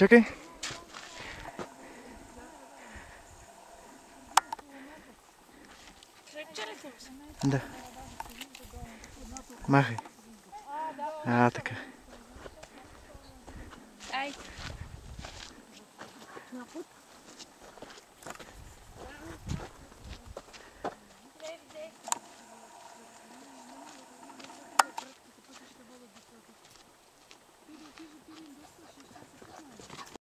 Czekaj. Да. Махай. А, така. Ей.